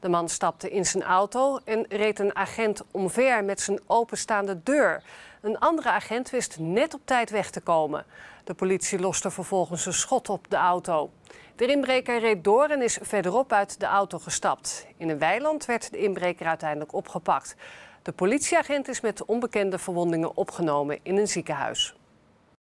De man stapte in zijn auto en reed een agent omver met zijn openstaande deur. Een andere agent wist net op tijd weg te komen. De politie loste vervolgens een schot op de auto. De inbreker reed door en is verderop uit de auto gestapt. In een weiland werd de inbreker uiteindelijk opgepakt. De politieagent is met onbekende verwondingen opgenomen in een ziekenhuis.